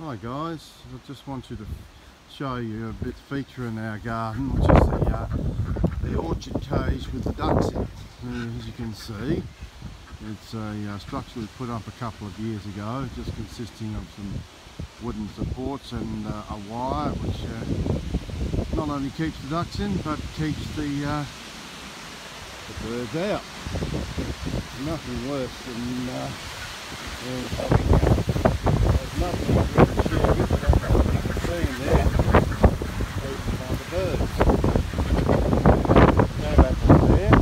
Hi guys, I just want you to show you a bit feature in our garden which is the, uh, the orchard cage with the ducks in it. Uh, as you can see it's a uh, structure we put up a couple of years ago just consisting of some wooden supports and uh, a wire which uh, not only keeps the ducks in but keeps the, the birds out. Nothing worse than uh, having there's nothing really share with it. You can see in there, feeding by the birds. Go back up there.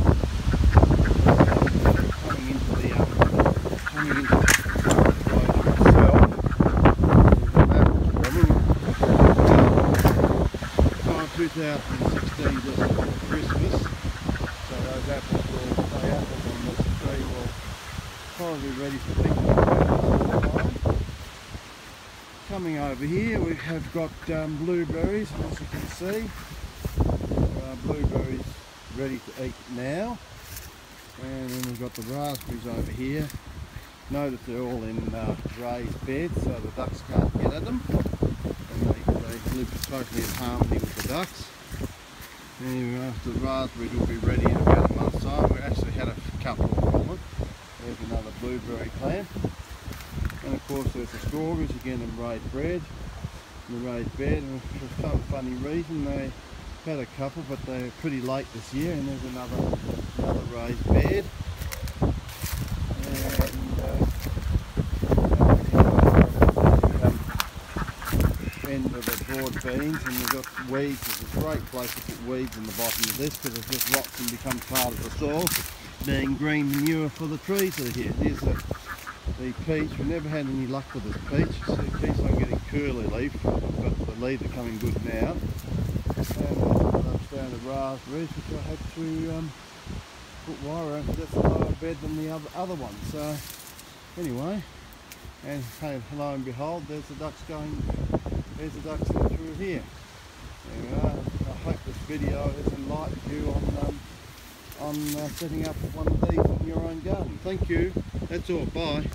Coming into the um, coming into the enclosure itself. There's an apple swarming. Time 2016 just before Christmas. So those apples will, the apples on this tree will probably be ready for picking. Coming over here we have got um, blueberries as you can see. There are blueberries ready to eat now. And then we've got the raspberries over here. Notice they're all in uh, raised beds so the ducks can't get at them. And they, they live totally in harmony with the ducks. Anyway, the raspberries will be ready in about a month's time. We actually had a couple of them. There's another blueberry plant. And of course there's the strawberries again in raised bed. In the raised bed and for some funny reason they had a couple but they're pretty late this year and there's another another raised bed. And uh, um, end of the broad beans and we've got weeds. It's a great place to put weeds in the bottom of this because it just rots and becomes part of the soil being green manure for the trees that are here. Here's the, the peach. We never had any luck with this peach. It keeps on getting curly leaf, but the leaves are coming good now. And uh, down the raspberries, which I had to um, put wire because that's a lower bed than the other other one. So anyway, and hey, lo and behold, there's the ducks going. There's the ducks through here. Anyway, I hope this video has enlightened you on. Um, on uh, setting up one of these in your own garden. Thank you. That's all. Bye.